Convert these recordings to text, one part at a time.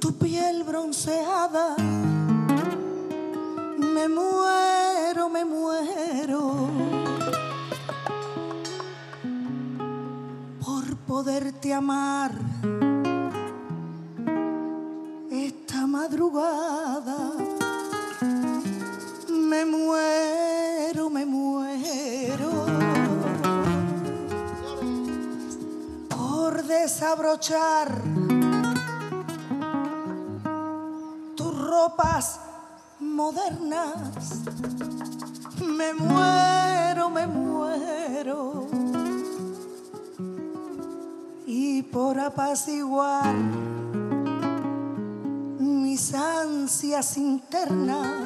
tu piel bronceada. Me muero, me muero por poderte amar desabrochar tus ropas modernas. Me muero, me muero. Y por apaciguar mis ansias internas.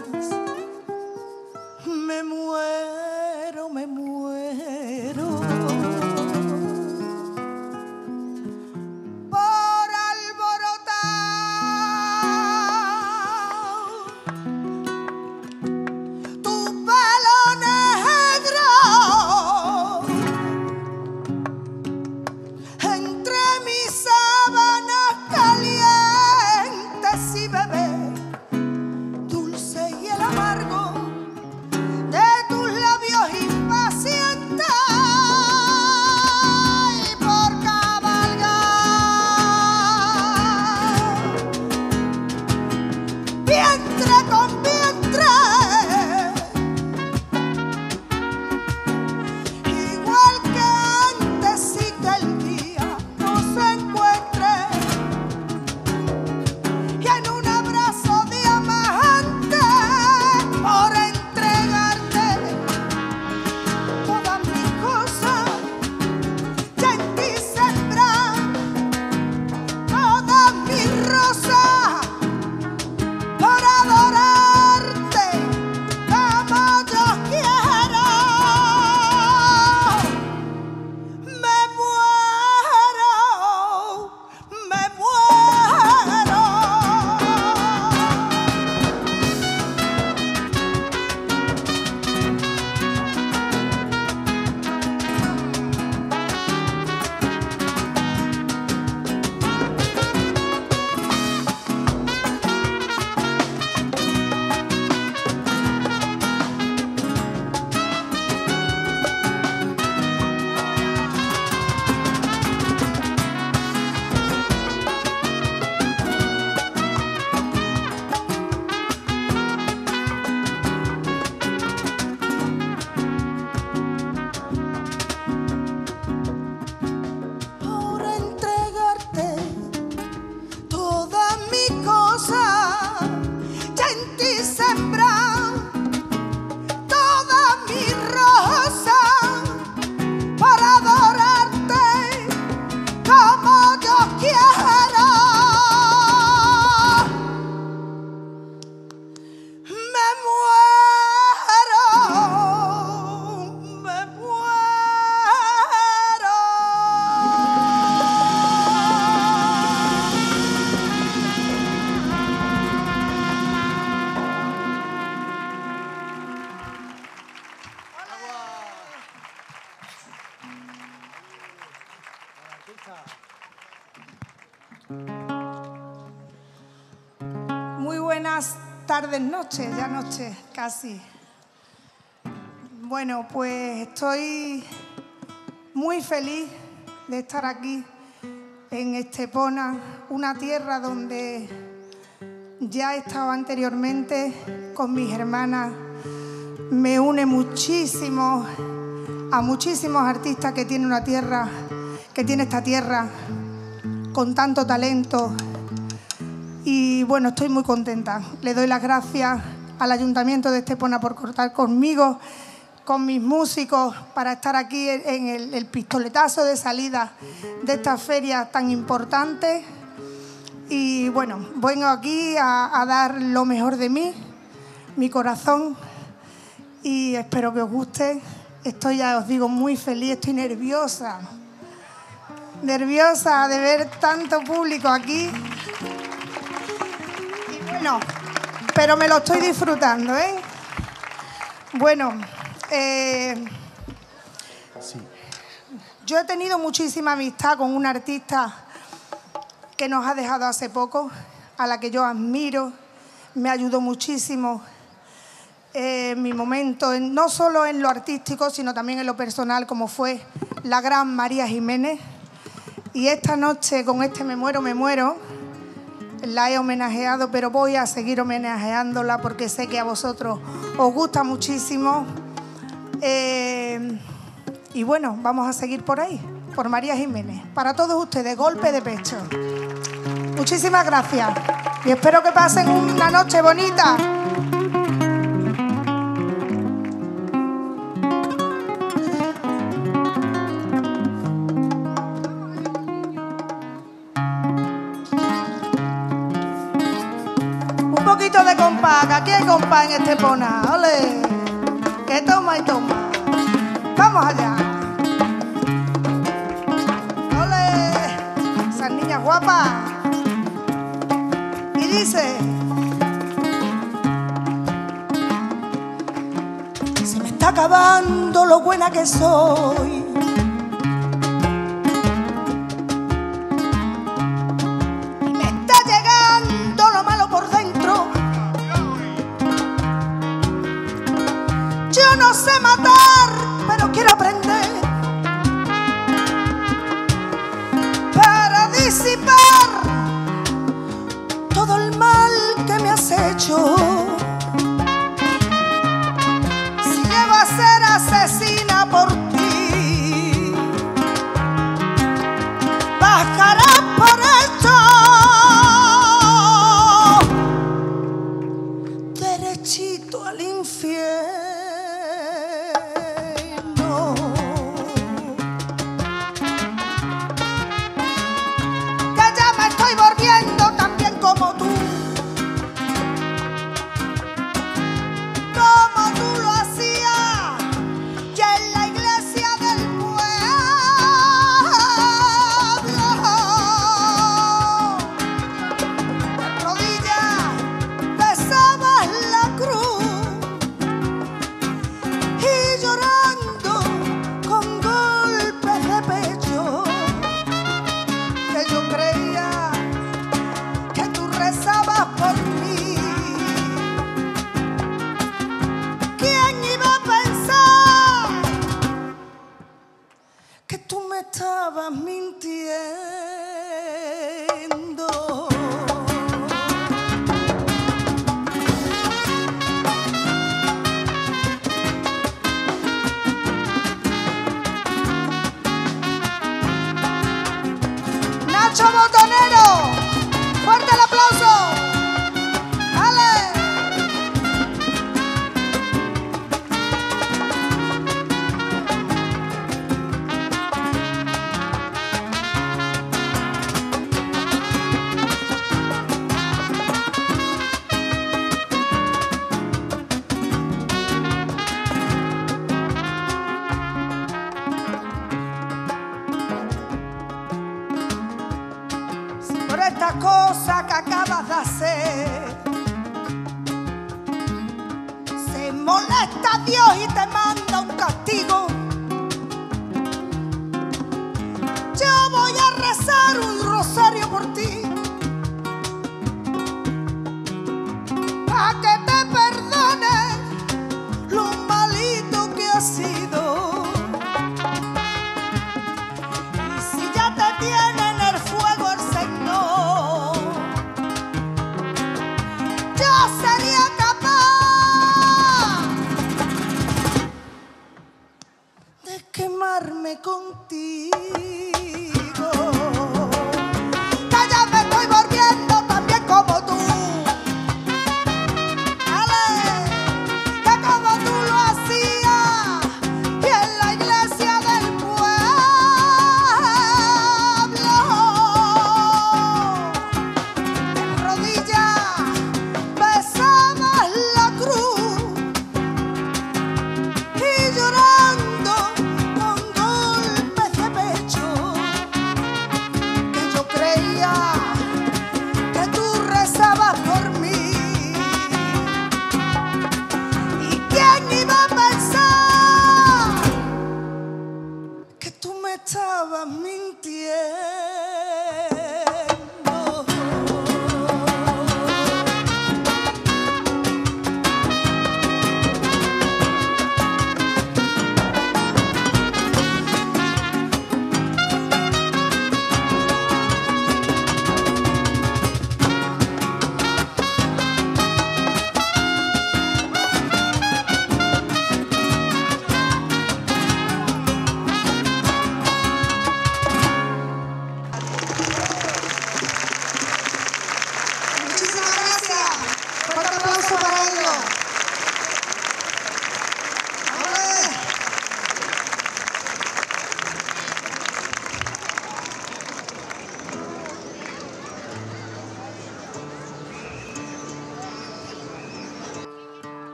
Noches, ya noches casi. Bueno, pues estoy muy feliz de estar aquí en Estepona, una tierra donde ya he estado anteriormente con mis hermanas. Me une muchísimo a muchísimos artistas que tiene una tierra, que tiene esta tierra con tanto talento. Y bueno, estoy muy contenta. Le doy las gracias al Ayuntamiento de Estepona por cortar conmigo, con mis músicos, para estar aquí en el, pistoletazo de salida de esta feria tan importante. Y bueno, vengo aquí a, a dar lo mejor de mí, mi corazón, y espero que os guste. Estoy, ya os digo, muy feliz, estoy nerviosa. Nerviosa de ver tanto público aquí. Bueno, pero me lo estoy disfrutando, ¿eh? Bueno, eh, yo he tenido muchísima amistad con una artista que nos ha dejado hace poco, a la que yo admiro, me ayudó muchísimo eh, en mi momento, no solo en lo artístico, sino también en lo personal, como fue la gran María Jiménez. Y esta noche, con este Me muero, me muero, la he homenajeado, pero voy a seguir homenajeándola porque sé que a vosotros os gusta muchísimo. Eh, y bueno, vamos a seguir por ahí, por María Jiménez. Para todos ustedes, golpe de pecho. Muchísimas gracias y espero que pasen una noche bonita. En este pona. ¡Ole! Que toma y toma. Vamos allá. ¡Ole! Esas niñas guapas. Y dice. Se me está acabando lo buena que soy. Quemarme contigo.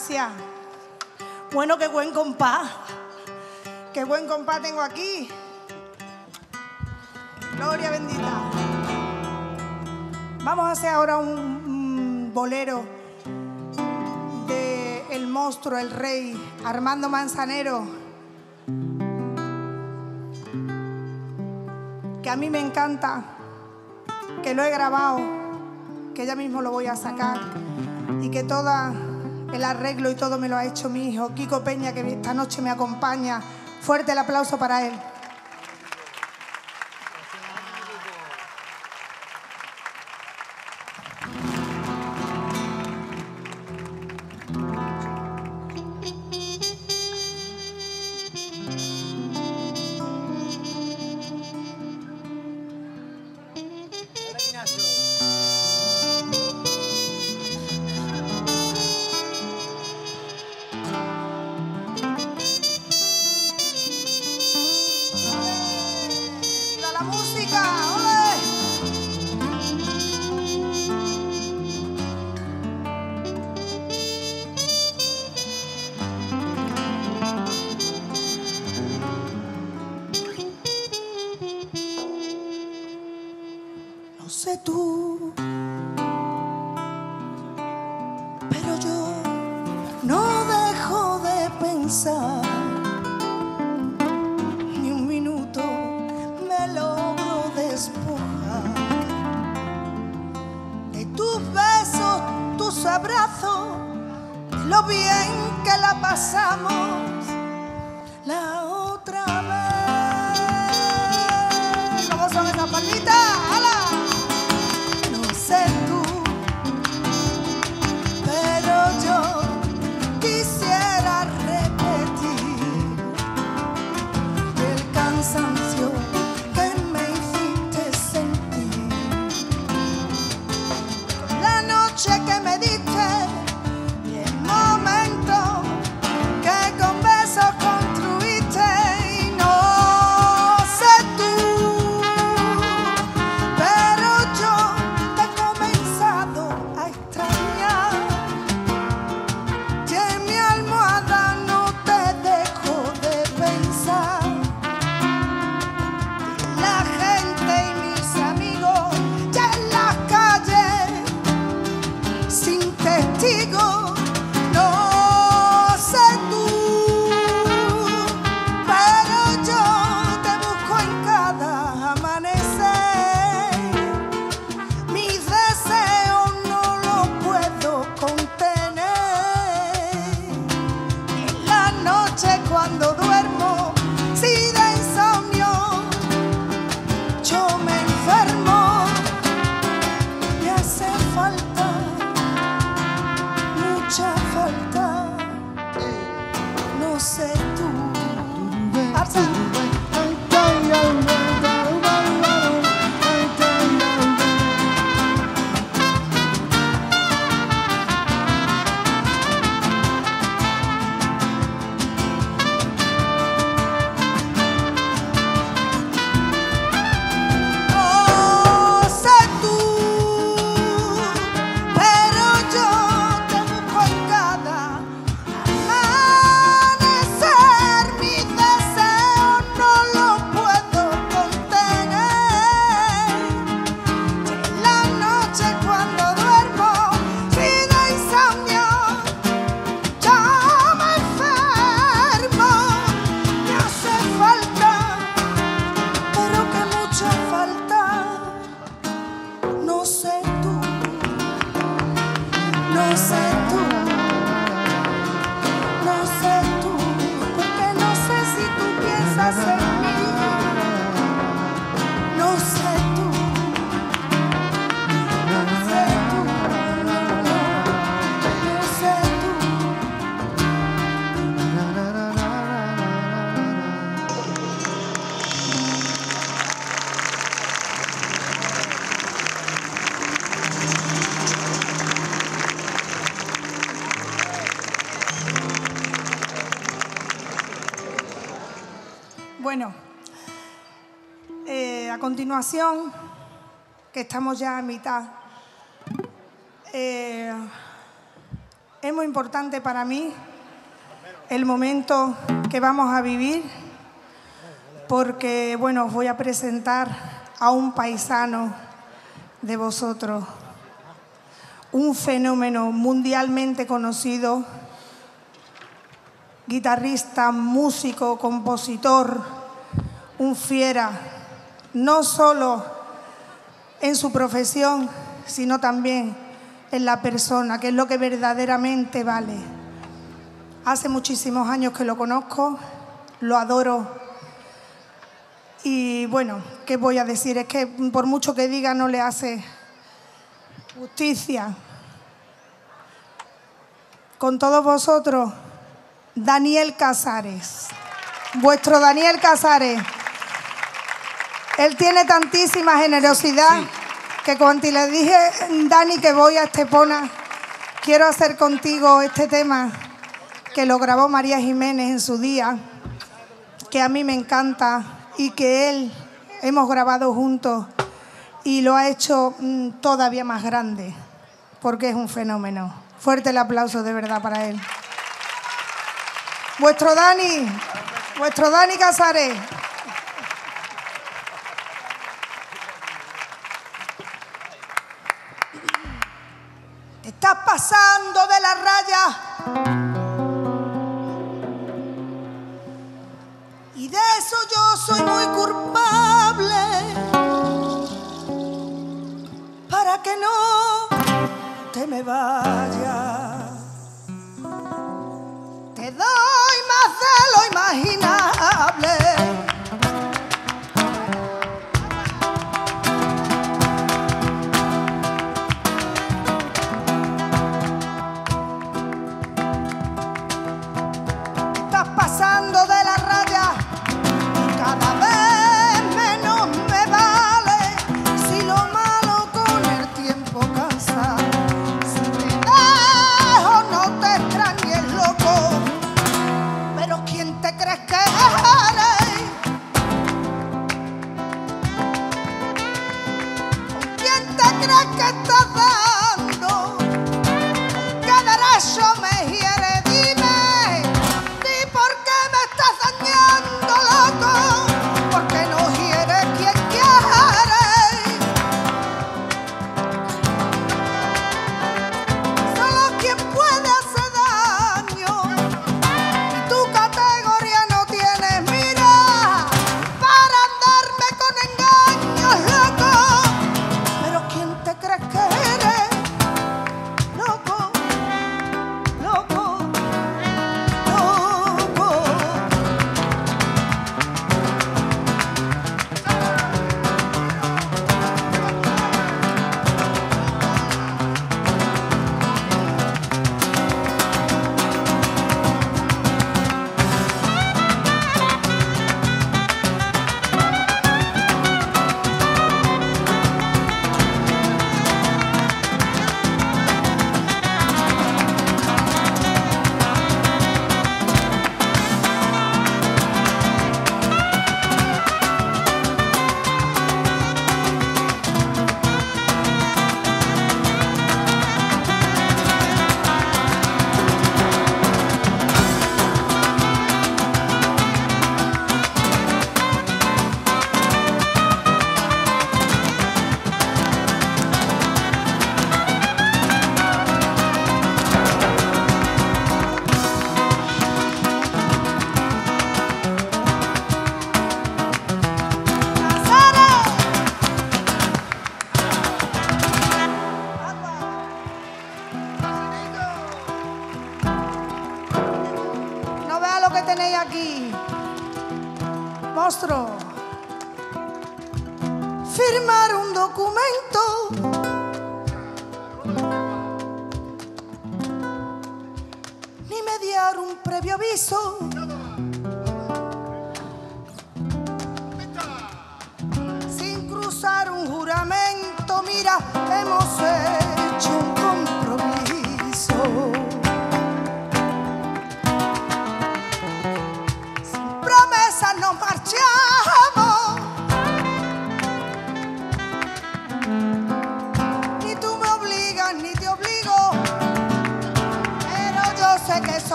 gracias. Bueno, qué buen compás. Qué buen compás tengo aquí. Gloria bendita. Vamos a hacer ahora un bolero de el monstruo, el rey, Armando Manzanero. Que a mí me encanta, que lo he grabado, que ya mismo lo voy a sacar y que toda el arreglo y todo me lo ha hecho mi hijo, Kiko Peña, que esta noche me acompaña. Fuerte el aplauso para él. Bueno, eh, a continuación, que estamos ya a mitad, eh, es muy importante para mí el momento que vamos a vivir, porque, bueno, os voy a presentar a un paisano de vosotros, un fenómeno mundialmente conocido, guitarrista, músico, compositor, un fiera, no solo en su profesión, sino también en la persona, que es lo que verdaderamente vale. Hace muchísimos años que lo conozco, lo adoro. Y bueno, ¿qué voy a decir? Es que por mucho que diga no le hace justicia. Con todos vosotros, Daniel Casares. Vuestro Daniel Casares. Él tiene tantísima generosidad que cuando le dije, Dani, que voy a Estepona, quiero hacer contigo este tema que lo grabó María Jiménez en su día, que a mí me encanta y que él hemos grabado juntos y lo ha hecho mm, todavía más grande, porque es un fenómeno. Fuerte el aplauso de verdad para él. Vuestro Dani, vuestro Dani Casares. Y de eso yo soy muy culpable. Para que no te me vayas. Te doy más de lo imaginable.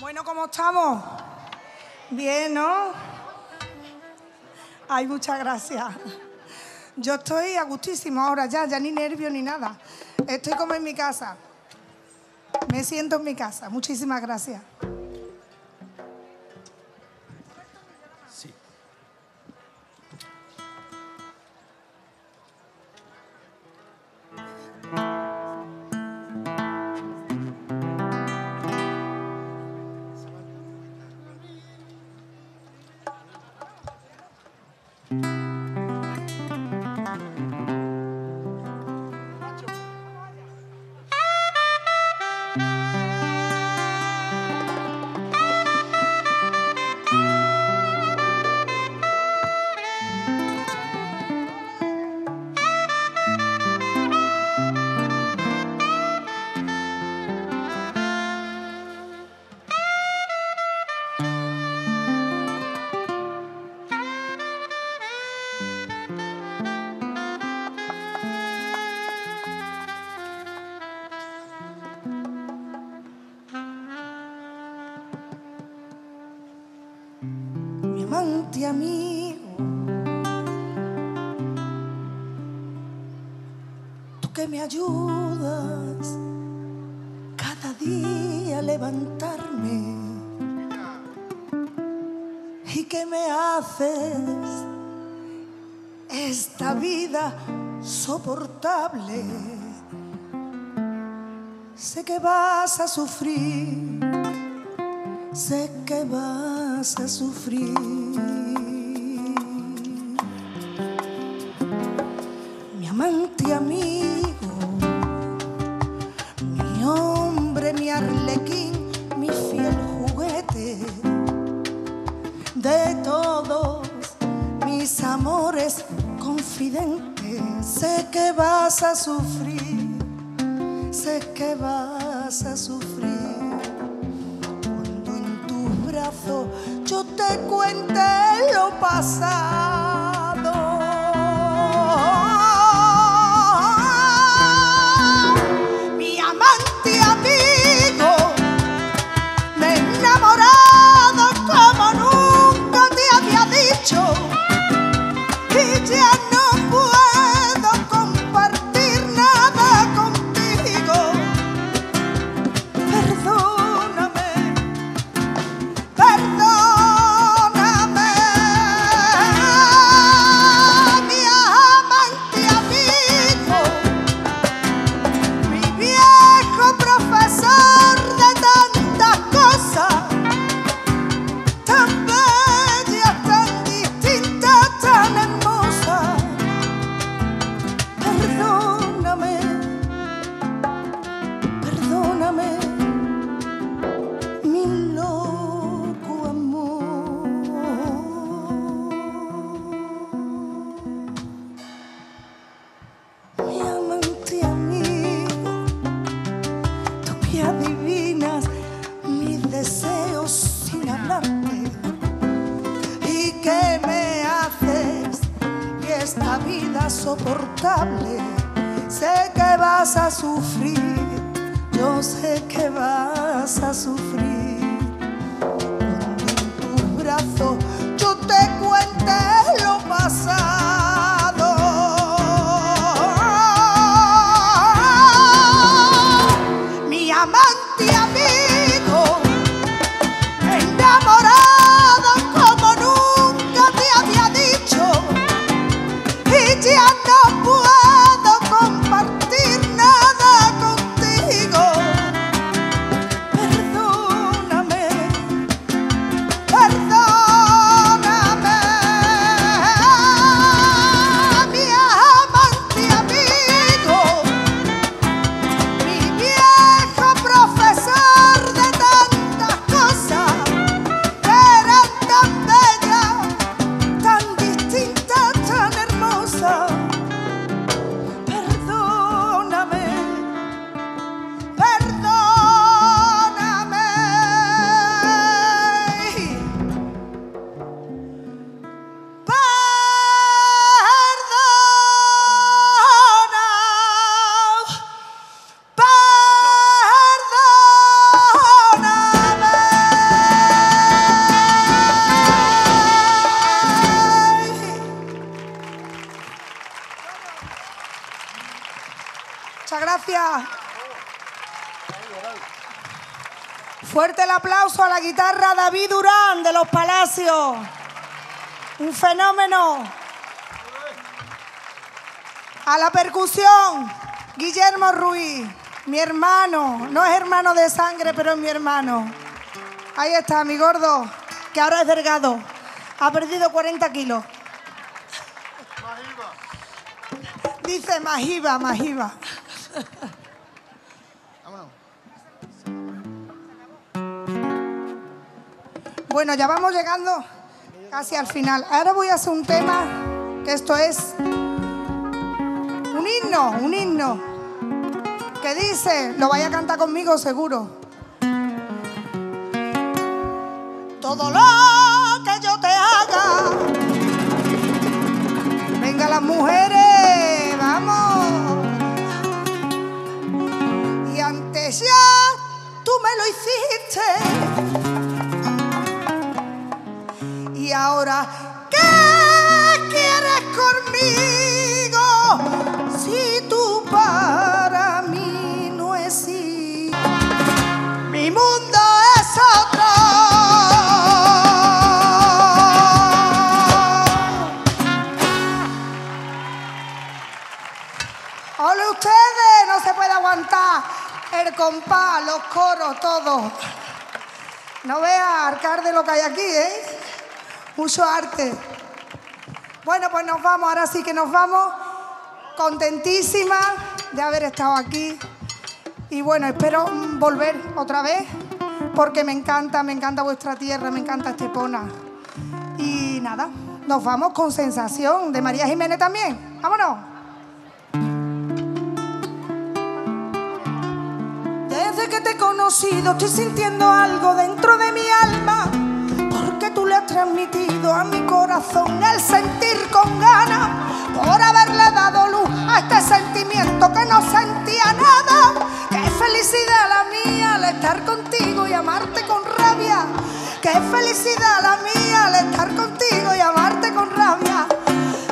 Bueno, ¿cómo estamos? Bien, ¿no? Ay, muchas gracias. Yo estoy a gustísimo ahora ya, ya ni nervio ni nada. Estoy como en mi casa. Me siento en mi casa. Muchísimas gracias. Amante amigo. Tú que me ayudas cada día a levantarme y que me haces esta vida soportable. Sé que vas a sufrir, sé que vas a sufrir. Mi amante amigo, mi hombre, mi arlequín, mi fiel juguete de todos mis amores confidentes. Sé que vas a sufrir, gracias. Fuerte el aplauso a la guitarra David Durán de los Palacios. Un fenómeno. A la percusión, Guillermo Ruiz, mi hermano. No es hermano de sangre, pero es mi hermano. Ahí está, mi gordo, que ahora es delgado. Ha perdido 40 kilos. Dice Majiva, Majiva. Bueno, ya vamos llegando casi al final. Ahora voy a hacer un tema que esto es un himno, un himno que dice, lo vaya a cantar conmigo seguro. Todo lo que yo te haga, venga las mujeres, ahora, ¿qué quieres conmigo si tú para mí no existes? Mi mundo es otro. Hola ustedes, no se puede aguantar el compás, los coros, todo. No veas, alcalde, lo que hay aquí, ¿eh? Mucho arte. Bueno, pues nos vamos, ahora sí que nos vamos. Contentísima de haber estado aquí. Y bueno, espero volver otra vez, porque me encanta, me encanta vuestra tierra, me encanta Estepona. Y nada, nos vamos con sensación de María Jiménez también. Vámonos. Desde que te he conocido estoy sintiendo algo dentro de mi alma, transmitido a mi corazón el sentir con ganas, por haberle dado luz a este sentimiento que no sentía nada. Qué felicidad la mía al estar contigo y amarte con rabia. Qué felicidad la mía al estar contigo y amarte con rabia.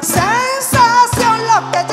Sensación lo que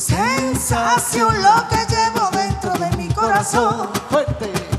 Sensación lo que llevo dentro de mi corazón. Fuerte.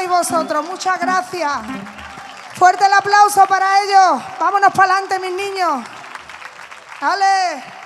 Sois vosotros. Muchas gracias. Fuerte el aplauso para ellos. Vámonos para adelante, mis niños. ¡Ale!